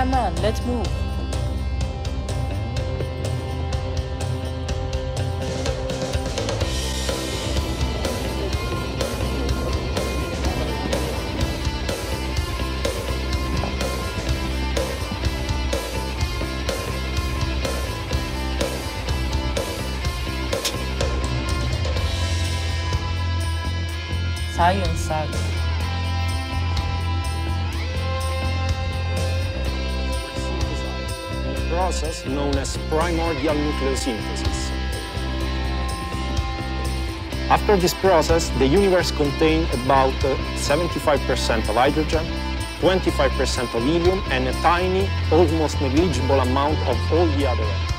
Come on, let's move. Science sucks. Primordial nucleosynthesis. After this process, the universe contained about uh, 75% of hydrogen, 25% of helium, and a tiny, almost negligible amount of all the other elements.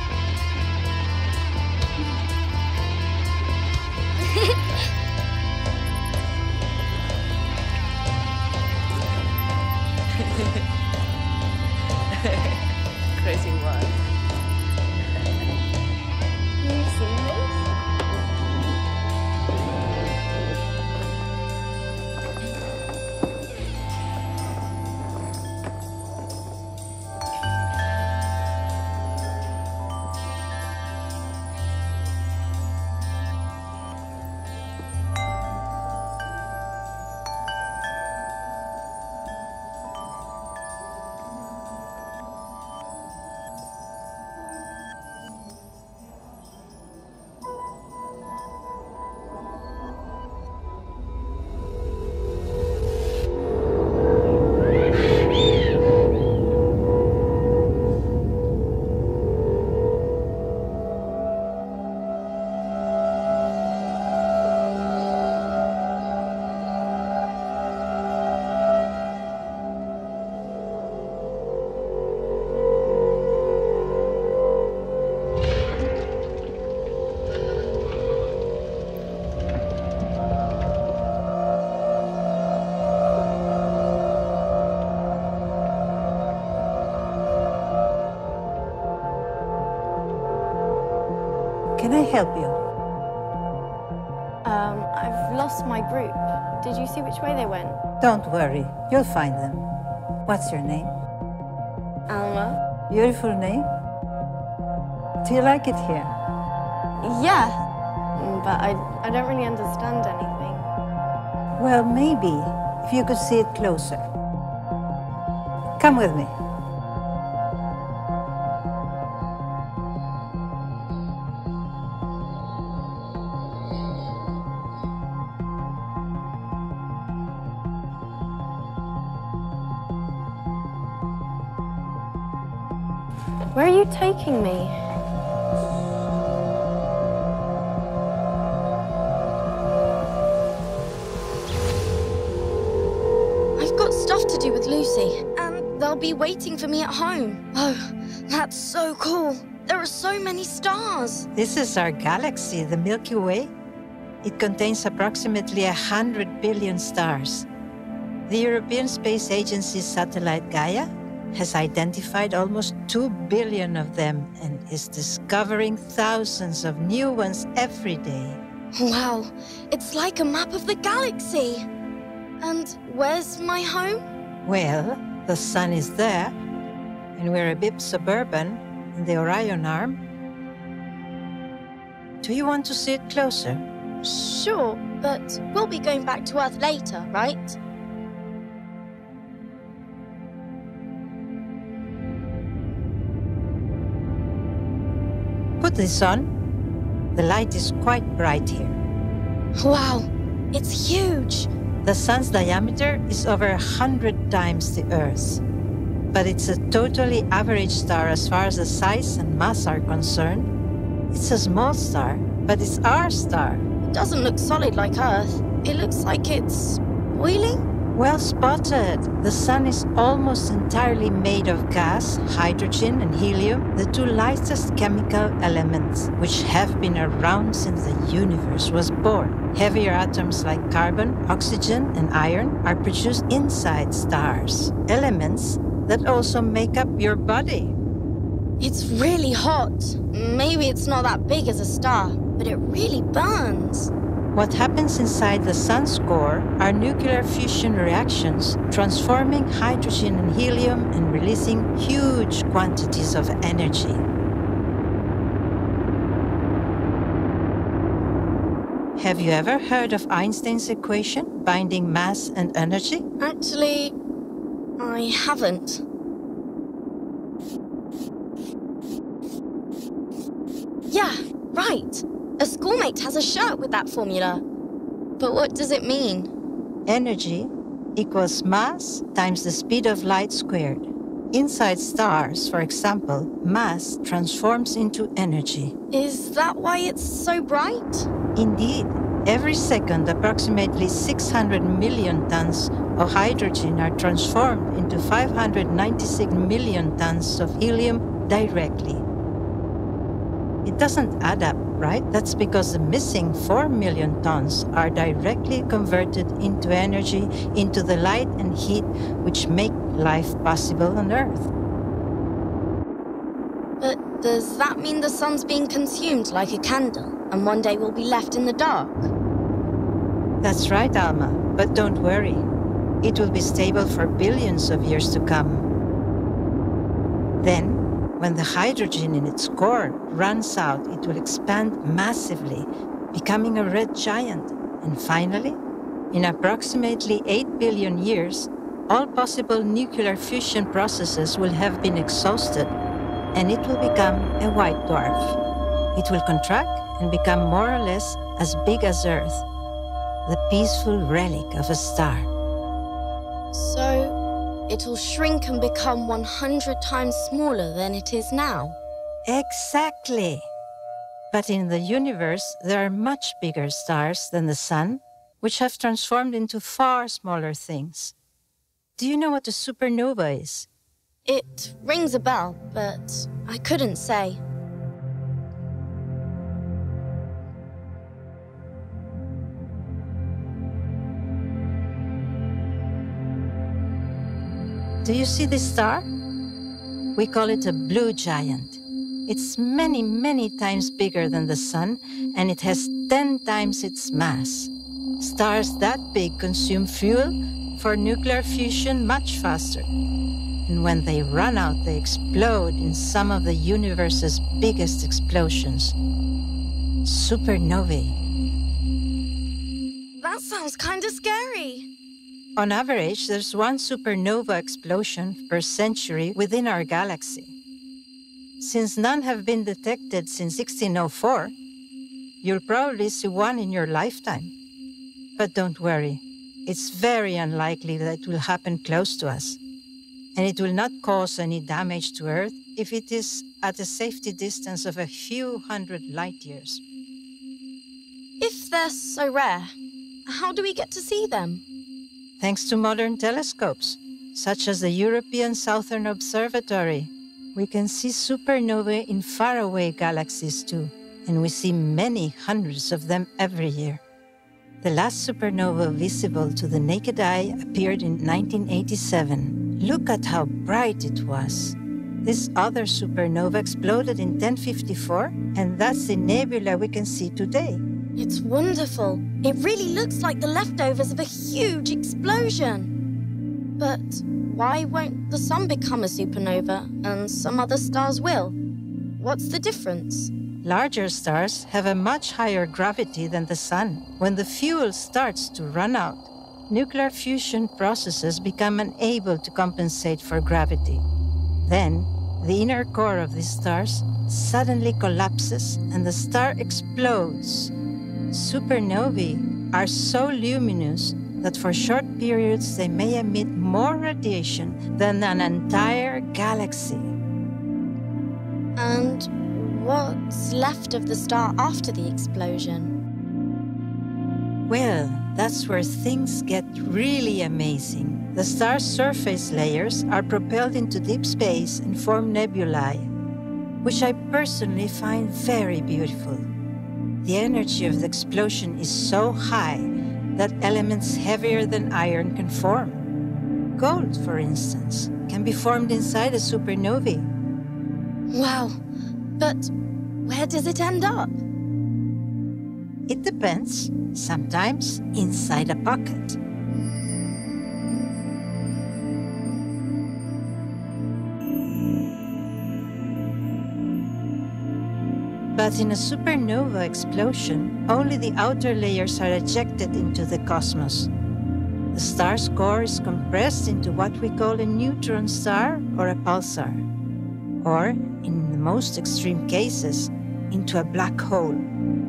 Help you? Um, I've lost my group. Did you see which way they went? Don't worry, you'll find them. What's your name? Alma? Beautiful name. Do you like it here? Yeah, but I, I don't really understand anything. Well, maybe if you could see it closer. Come with me. Taking me? I've got stuff to do with Lucy, and they'll be waiting for me at home. Oh, that's so cool. There are so many stars. This is our galaxy, the Milky Way. It contains approximately 100 billion stars. The European Space Agency's satellite Gaia has identified almost 2 billion of them and is discovering thousands of new ones every day. Wow, it's like a map of the galaxy. And where's my home? Well, the sun is there, and we're a bit suburban in the Orion arm. Do you want to see it closer? Sure, but we'll be going back to Earth later, right? Put this on. The light is quite bright here. Wow, it's huge. The sun's diameter is over a hundred times the Earth's. But it's a totally average star as far as the size and mass are concerned. It's a small star, but it's our star. It doesn't look solid like Earth. It looks like it's boiling. Well spotted. The sun is almost entirely made of gas, hydrogen, and helium, the two lightest chemical elements, which have been around since the universe was born. Heavier atoms like carbon, oxygen, and iron are produced inside stars, elements that also make up your body. It's really hot. Maybe it's not that big as a star, but it really burns. What happens inside the sun's core are nuclear fusion reactions, transforming hydrogen and helium and releasing huge quantities of energy. Have you ever heard of Einstein's equation binding mass and energy? Actually, I haven't. Yeah, right. A schoolmate has a shirt with that formula. But what does it mean? Energy equals mass times the speed of light squared. Inside stars, for example, mass transforms into energy. Is that why it's so bright? Indeed, every second approximately 600 million tons of hydrogen are transformed into 596 million tons of helium directly. It doesn't add up, right? That's because the missing 4 million tons are directly converted into energy, into the light and heat which make life possible on Earth. But does that mean the sun's being consumed like a candle and one day we'll be left in the dark? That's right, Alma. But don't worry. It will be stable for billions of years to come. Then, when the hydrogen in its core runs out, it will expand massively, becoming a red giant. And finally, in approximately 8 billion years, all possible nuclear fusion processes will have been exhausted, and it will become a white dwarf. It will contract and become more or less as big as Earth, the peaceful relic of a star. So, it'll shrink and become 100 times smaller than it is now? Exactly. But in the universe, there are much bigger stars than the Sun, which have transformed into far smaller things. Do you know what a supernova is? It rings a bell, but I couldn't say. Do you see this star? We call it a blue giant. It's many, many times bigger than the Sun, and it has 10 times its mass. Stars that big consume fuel for nuclear fusion much faster. And when they run out, they explode in some of the universe's biggest explosions supernovae. That sounds kinda scary. On average, there's one supernova explosion per century within our galaxy. Since none have been detected since 1604, you'll probably see one in your lifetime. But don't worry, it's very unlikely that it will happen close to us. And it will not cause any damage to Earth if it is at a safety distance of a few hundred light years. If they're so rare, how do we get to see them? Thanks to modern telescopes, such as the European Southern Observatory, we can see supernovae in faraway galaxies too, and we see many hundreds of them every year. The last supernova visible to the naked eye appeared in 1987. Look at how bright it was. This other supernova exploded in 1054, and that's the nebula we can see today. It's wonderful. It really looks like the leftovers of a huge explosion. But why won't the sun become a supernova and some other stars will? What's the difference? Larger stars have a much higher gravity than the sun. When the fuel starts to run out, nuclear fusion processes become unable to compensate for gravity. Then, the inner core of these stars suddenly collapses and the star explodes. Supernovae are so luminous that for short periods they may emit more radiation than an entire galaxy. And what's left of the star after the explosion? Well, that's where things get really amazing. The star's surface layers are propelled into deep space and form nebulae, which I personally find very beautiful. The energy of the explosion is so high that elements heavier than iron can form. Gold, for instance, can be formed inside a supernovae. Wow, but where does it end up? It depends, sometimes inside a pocket. But in a supernova explosion, only the outer layers are ejected into the cosmos. The star's core is compressed into what we call a neutron star or a pulsar, or, in the most extreme cases, into a black hole.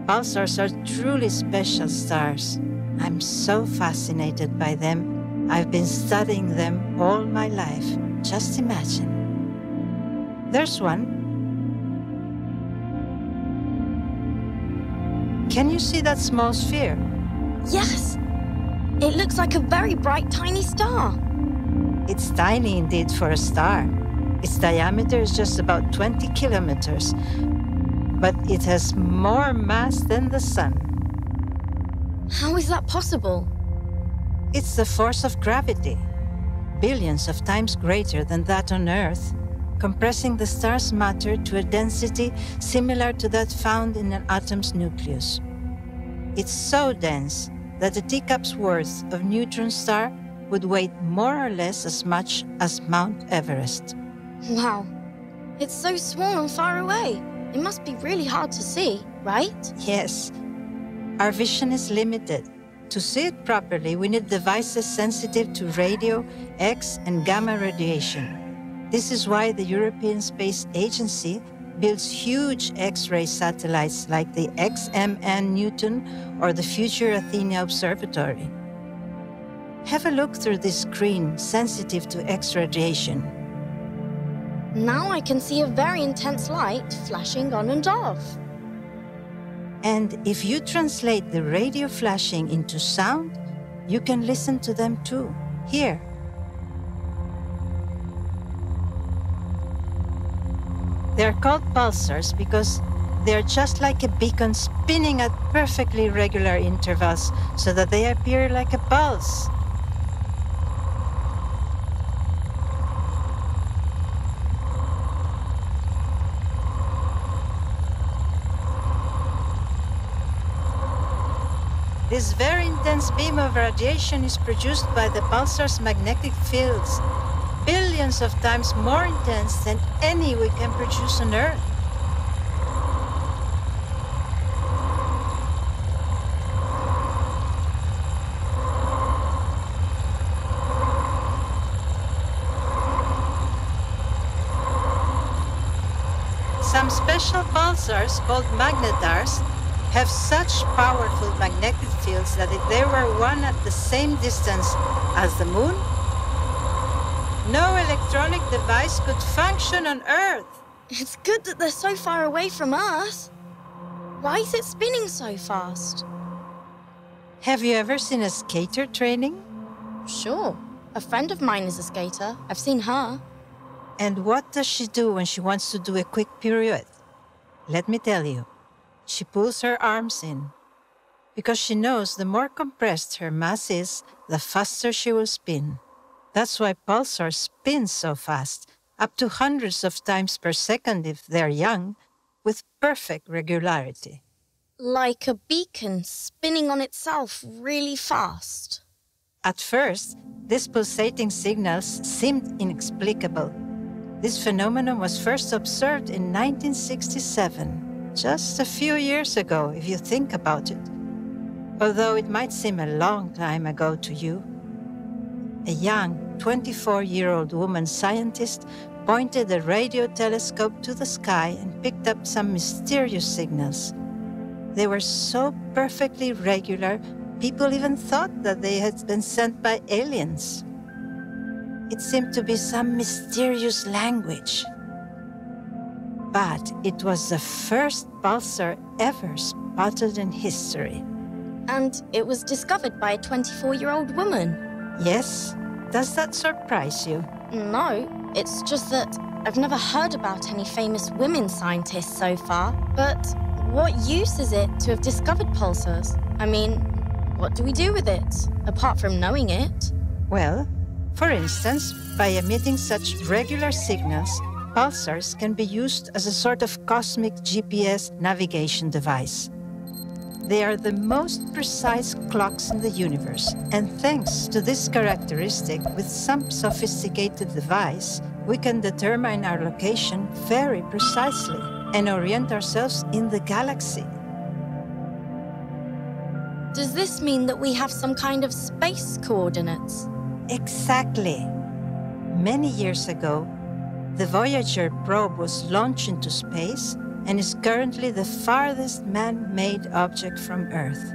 Pulsars are truly special stars. I'm so fascinated by them. I've been studying them all my life. Just imagine. There's one. Can you see that small sphere? Yes! It looks like a very bright, tiny star. It's tiny indeed for a star. Its diameter is just about 20 kilometers, but it has more mass than the Sun. How is that possible? It's the force of gravity, billions of times greater than that on Earth, compressing the star's matter to a density similar to that found in an atom's nucleus. It's so dense that a teacup's worth of neutron star would weigh more or less as much as Mount Everest. Wow. It's so small and far away. It must be really hard to see, right? Yes. Our vision is limited. To see it properly, we need devices sensitive to radio, X, and gamma radiation. This is why the European Space Agency builds huge X ray satellites like the XMM Newton or the Future Athena Observatory. Have a look through this screen sensitive to X-ray radiation. Now I can see a very intense light flashing on and off. And if you translate the radio flashing into sound, you can listen to them too. Here. They're called pulsars because they're just like a beacon spinning at perfectly regular intervals so that they appear like a pulse. This very intense beam of radiation is produced by the pulsar's magnetic fields, billions of times more intense than any we can produce on Earth. Some special pulsars called magnetars have such powerful magnetic fields that if they were one at the same distance as the moon, no electronic device could function on Earth. It's good that they're so far away from us. Why is it spinning so fast? Have you ever seen a skater training? Sure. A friend of mine is a skater. I've seen her. And what does she do when she wants to do a quick pirouette? Let me tell you. She pulls her arms in. Because she knows the more compressed her mass is, the faster she will spin. That's why pulsars spin so fast, up to hundreds of times per second if they're young, with perfect regularity. Like a beacon spinning on itself really fast. At first, these pulsating signals seemed inexplicable. This phenomenon was first observed in 1967, just a few years ago, if you think about it. Although it might seem a long time ago to you. A young 24 year old woman scientist pointed a radio telescope to the sky and picked up some mysterious signals. They were so perfectly regular, people even thought that they had been sent by aliens. It seemed to be some mysterious language. But it was the first pulsar ever spotted in history. And it was discovered by a 24 year old woman. Yes? Does that surprise you? No, it's just that I've never heard about any famous women scientists so far. But what use is it to have discovered pulsars? I mean, what do we do with it, apart from knowing it? Well, for instance, by emitting such regular signals, pulsars can be used as a sort of cosmic GPS navigation device. They are the most precise clocks in the universe, and thanks to this characteristic, with some sophisticated device, we can determine our location very precisely and orient ourselves in the galaxy. Does this mean that we have some kind of space coordinates? Exactly. Many years ago, the Voyager probe was launched into space and is currently the farthest man made object from Earth.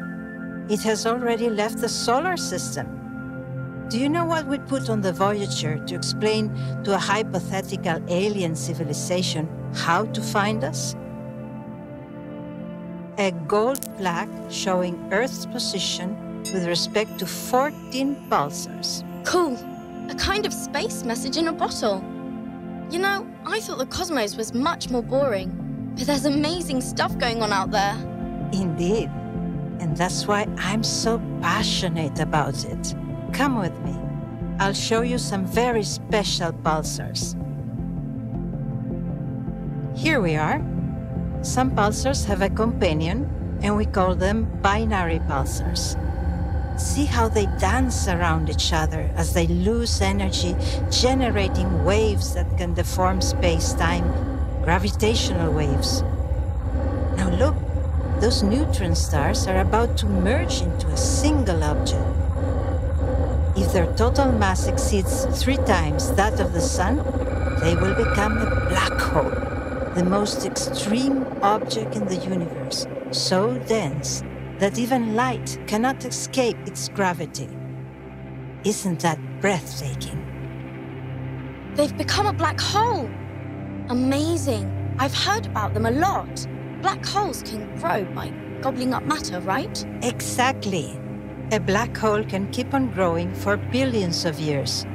It has already left the solar system. Do you know what we put on the Voyager to explain to a hypothetical alien civilization how to find us? A gold plaque showing Earth's position with respect to 14 pulsars. Cool. A kind of space message in a bottle. You know, I thought the cosmos was much more boring. But there's amazing stuff going on out there. Indeed. And that's why I'm so passionate about it. Come with me. I'll show you some very special pulsars. Here we are. Some pulsars have a companion, and we call them binary pulsars. See how they dance around each other as they lose energy, generating waves that can deform space-time gravitational waves. Now look, those neutron stars are about to merge into a single object. If their total mass exceeds three times that of the Sun, they will become a black hole, the most extreme object in the universe, so dense that even light cannot escape its gravity. Isn't that breathtaking? They've become a black hole! Amazing. I've heard about them a lot. Black holes can grow by gobbling up matter, right? Exactly. A black hole can keep on growing for billions of years.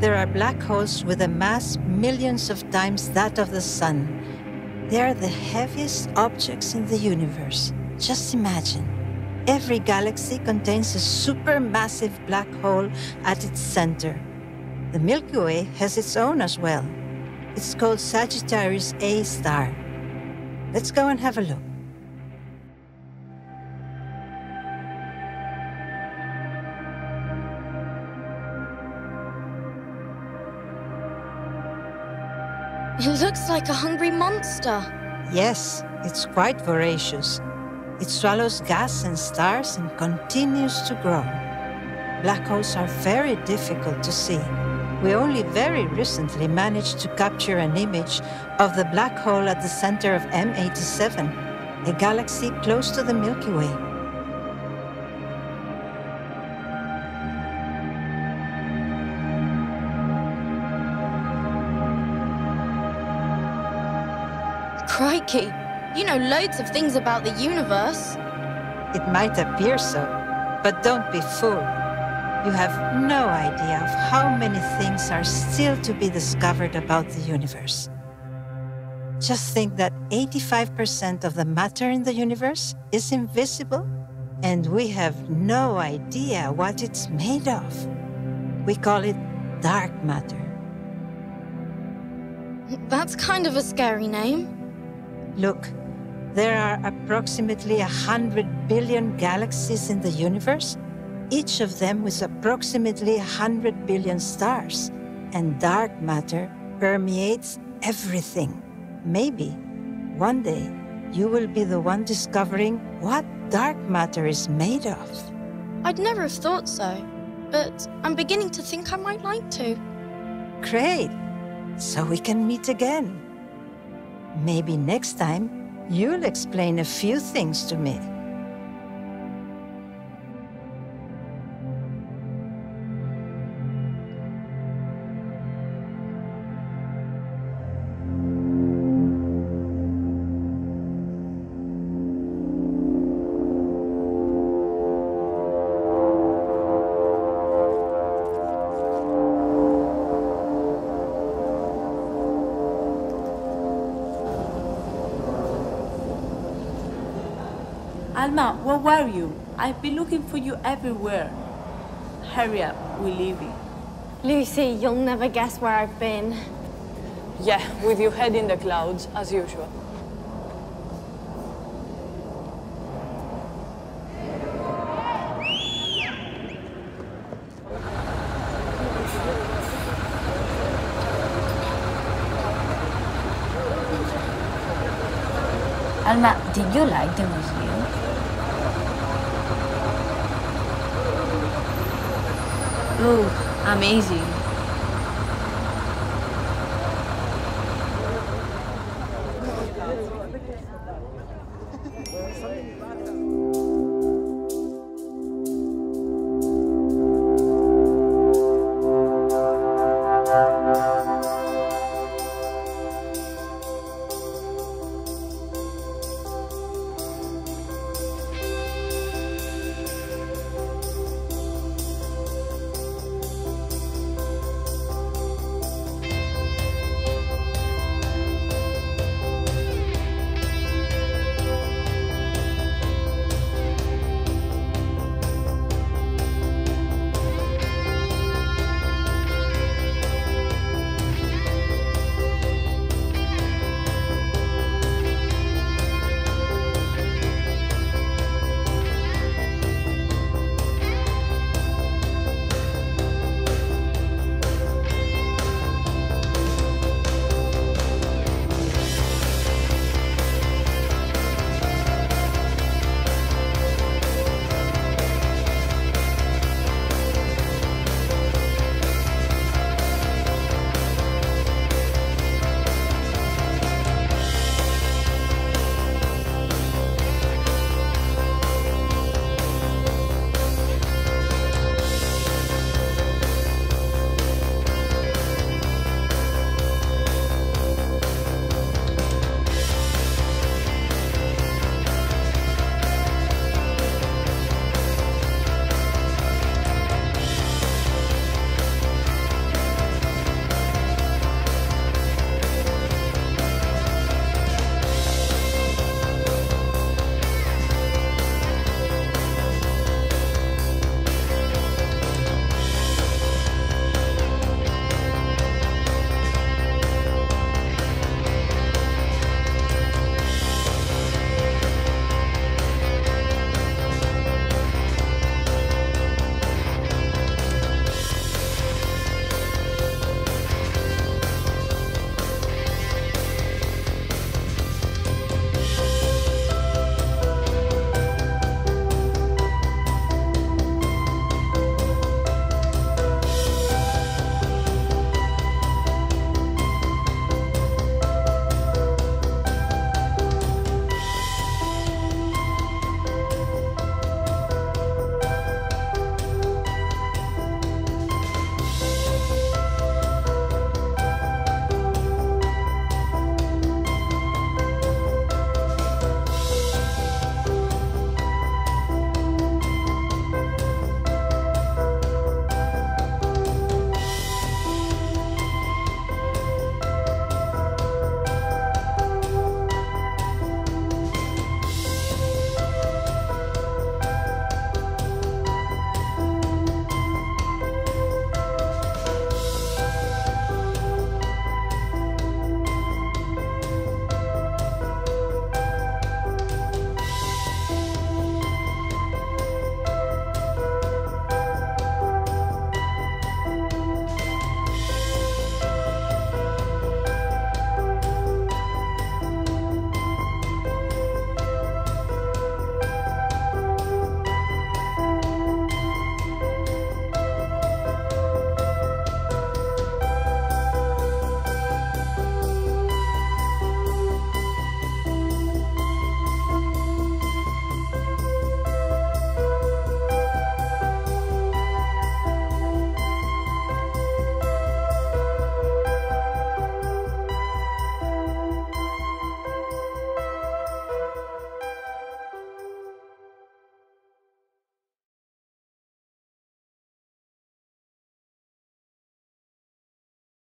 There are black holes with a mass millions of times that of the Sun. They are the heaviest objects in the universe. Just imagine. Every galaxy contains a supermassive black hole at its center. The Milky Way has its own as well. It's called Sagittarius A star. Let's go and have a look. It looks like a hungry monster. Yes, it's quite voracious. It swallows gas and stars and continues to grow. Black holes are very difficult to see. We only very recently managed to capture an image of the black hole at the center of M87, a galaxy close to the Milky Way. Crikey, you know loads of things about the universe. It might appear so, but don't be fooled. You have no idea of how many things are still to be discovered about the universe. Just think that 85% of the matter in the universe is invisible, and we have no idea what it's made of. We call it dark matter. That's kind of a scary name. Look, there are approximately 100 billion galaxies in the universe, each of them with approximately 100 billion stars, and dark matter permeates everything. Maybe one day you will be the one discovering what dark matter is made of. I'd never have thought so, but I'm beginning to think I might like to. Great! So we can meet again. Maybe next time you'll explain a few things to me. Alma, where were you? I've been looking for you everywhere. Hurry up, we're leaving. Lucy, you'll never guess where I've been. Yeah, with your head in the clouds, as usual. Alma, did you like the museum? Oh, amazing.